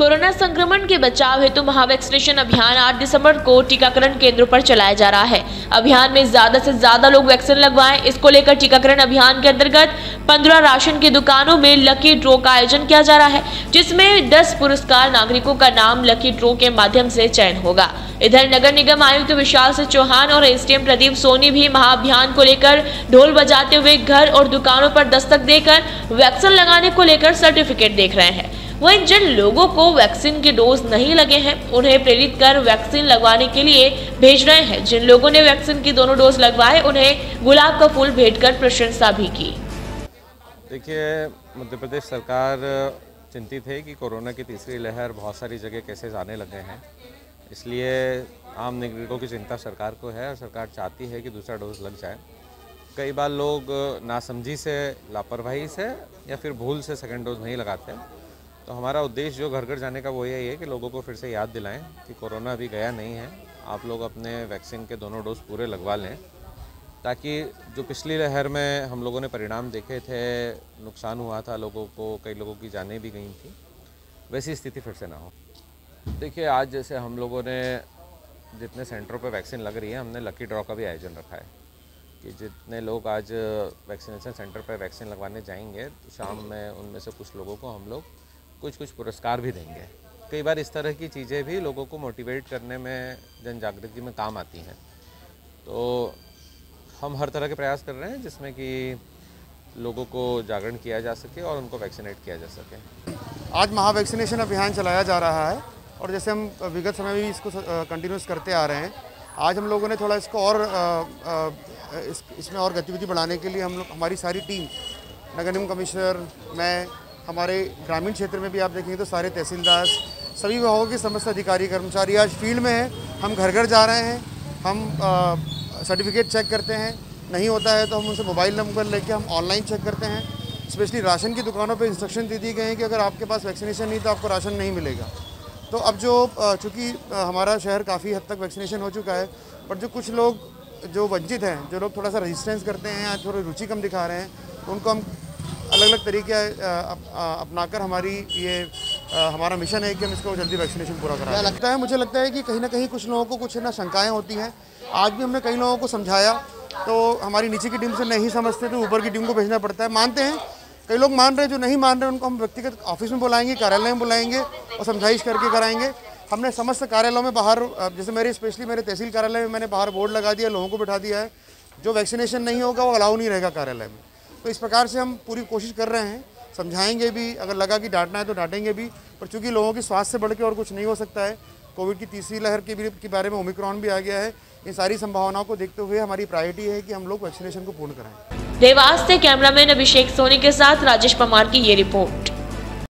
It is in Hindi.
कोरोना संक्रमण के बचाव हेतु महावैक्सीनेशन अभियान 8 दिसंबर को टीकाकरण केंद्रों पर चलाया जा रहा है। अभियान में ज़्यादा से ज़्यादा लोग वैक्सीन लगवाएँ। इसको लेकर टीकाकरण अभियान के अंतर्गत 15 राशन की दुकानों में लकी ड्रॉ का आयोजन किया जा रहा है, जिसमें 10 पुरस्कार नागरिकों का नाम लकी ड्रॉ के माध्यम से चयन होगा। इधर नगर निगम आयुक्त विशाल सिंह चौहान और एसडीएम प्रदीप सोनी भी महाअभियान को लेकर ढोल बजाते हुए घर और दुकानों पर दस्तक देकर वैक्सीन लगाने को लेकर सर्टिफिकेट देख रहे हैं। वहीं जिन लोगों को वैक्सीन के डोज नहीं लगे हैं, उन्हें प्रेरित कर वैक्सीन लगवाने के लिए भेज रहे हैं। जिन लोगों ने वैक्सीन की दोनों डोज लगवाए, उन्हें गुलाब का फूल भेंट कर प्रशंसा भी की। देखिए, मध्य प्रदेश सरकार चिंतित है कि कोरोना की तीसरी लहर बहुत सारी जगह कैसे आने लगे हैं। इसलिए आम नागरिकों की चिंता सरकार को है और सरकार चाहती है कि दूसरा डोज लग जाए। कई बार लोग नासमझी से, लापरवाही से या फिर भूल से सेकेंड डोज नहीं लगाते। तो हमारा उद्देश्य जो घर घर जाने का वो यही है कि लोगों को फिर से याद दिलाएँ कि कोरोना अभी गया नहीं है। आप लोग अपने वैक्सीन के दोनों डोज पूरे लगवा लें ताकि जो पिछली लहर में हम लोगों ने परिणाम देखे थे, नुकसान हुआ था लोगों को, कई लोगों की जानें भी गई थी, वैसी स्थिति फिर से ना हो। देखिए, आज जैसे हम लोगों ने जितने सेंटरों पर वैक्सीन लग रही है, हमने लकी ड्रॉ का भी आयोजन रखा है कि जितने लोग आज वैक्सीनेशन सेंटर पर वैक्सीन लगवाने जाएँगे तो शाम में उनमें से कुछ लोगों को हम लोग कुछ कुछ पुरस्कार भी देंगे। कई बार इस तरह की चीज़ें भी लोगों को मोटिवेट करने में जन जागृति में काम आती हैं। तो हम हर तरह के प्रयास कर रहे हैं जिसमें कि लोगों को जागरण किया जा सके और उनको वैक्सीनेट किया जा सके। आज महा वैक्सीनेशन अभियान चलाया जा रहा है और जैसे हम विगत समय भी इसको कंटिन्यूस करते आ रहे हैं आज हम लोगों ने थोड़ा इसको और इस, इसमें और गतिविधि बढ़ाने के लिए हम लोग हमारी सारी टीम नगर निगम कमिश्नर मैं हमारे ग्रामीण क्षेत्र में भी आप देखेंगे तो सारे तहसीलदार, सभी विभागों के समस्त अधिकारी, कर्मचारी आज फ़ील्ड में हैं। हम घर घर जा रहे हैं। हम सर्टिफिकेट चेक करते हैं। नहीं होता है तो हम उनसे मोबाइल नंबर लेके हम ऑनलाइन चेक करते हैं। स्पेशली राशन की दुकानों पे इंस्ट्रक्शन दे दी गए हैं कि अगर आपके पास वैक्सीनेशन नहीं तो आपको राशन नहीं मिलेगा। तो अब जो चूँकि हमारा शहर काफ़ी हद तक वैक्सीनेशन हो चुका है, पर जो कुछ लोग जो वंचित हैं, जो लोग थोड़ा सा रजिस्टेंस करते हैं या थोड़ी रुचि कम दिखा रहे हैं, उनको हम अलग अलग तरीके अपनाकर हमारी ये हमारा मिशन है कि हम इसको जल्दी वैक्सीनेशन पूरा करें लगता है मुझे लगता है कि कहीं ना कहीं कुछ लोगों को कुछ ना शंकाएँ होती हैं। आज भी हमने कई लोगों को समझाया तो हमारी नीचे की टीम से नहीं समझते तो ऊपर की टीम को भेजना पड़ता है। मानते हैं कई लोग मान रहे हैं जो नहीं मान रहे उनको हम व्यक्तिगत ऑफ़िस में बुलाएँगे कार्यालय में बुलाएँगे और समझाइश करके कराएँगे। हमने समस्त कार्यालयों में बाहर जैसे मेरे स्पेशली मेरे तहसील कार्यालय में मैंने बाहर बोर्ड लगा दिया लोगों को बिठा दिया है। जो वैक्सीनेशन नहीं होगा वो अलाउ नहीं रहेगा कार्यालय में। तो इस प्रकार से हम पूरी कोशिश कर रहे हैं समझाएँगे भी अगर लगा कि डांटना है तो डांटेंगे भी पर चूँकि लोगों की स्वास्थ्य से बढ़ के और कुछ नहीं हो सकता है कोविड की तीसरी लहर के, भी, के बारे में ओमिक्रॉन भी आ गया है इन सारी संभावनाओं को देखते हुए हमारी प्रायोरिटी है कि हम लोग वैक्सीनेशन को पूर्ण कराएँ। देवास से कैमरामैन अभिषेक सोनी के साथ राजेश पमार की ये रिपोर्ट।